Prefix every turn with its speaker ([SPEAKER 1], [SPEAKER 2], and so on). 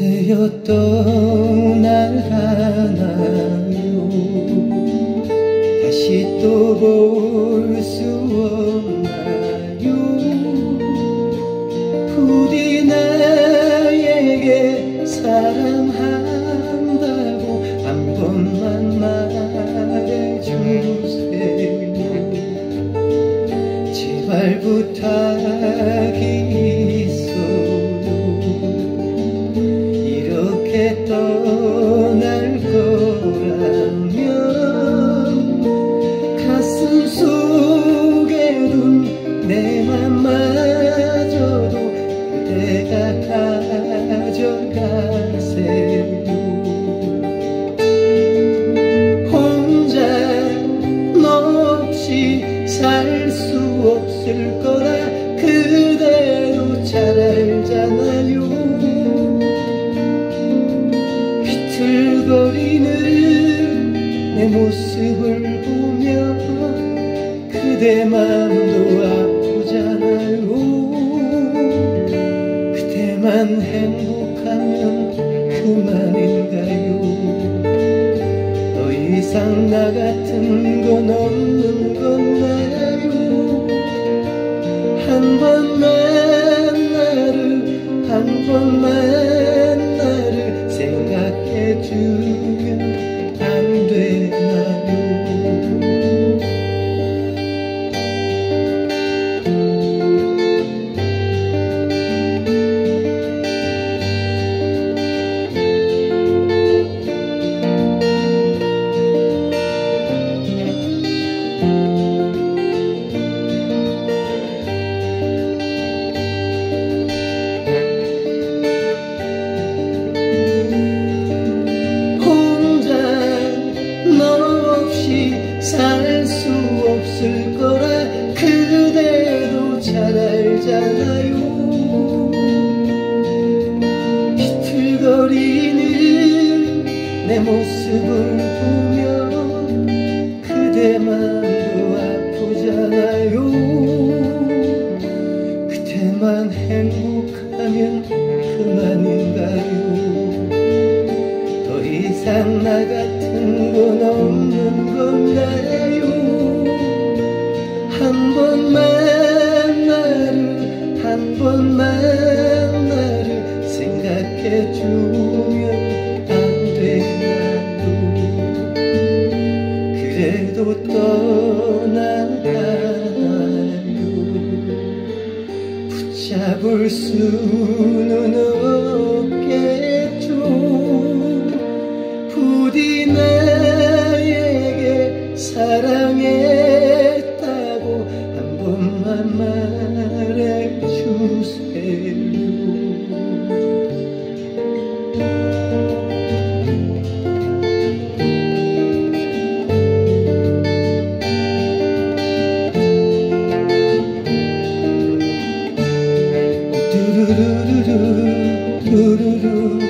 [SPEAKER 1] 되었던 날 하나요. 다시 또 볼 수 없나요? 부디 나에게 사랑한다고 한 번만 말해주세요. 제발 부탁이 떠날 거라면 가슴 속에 둔내 맘마저도 그대가 가져가세요 혼자 너 없이 살 수 없을 거라 비틀거리는 내 모습을 보며 그대 맘도 아프잖아요 그대만 행복하면 그만인가요? 더 이상 나 같은 건 없는 건가요? 한 번만 나를 한 번만 모습을 보며 그대 맘도 아프잖아요. 그대만 행복하면 그만인가요? 더 이상 나 같은 건 없는 그래도 떠나가요? 붙잡을 수는 없겠죠. 부디 나에게 사랑 do do do.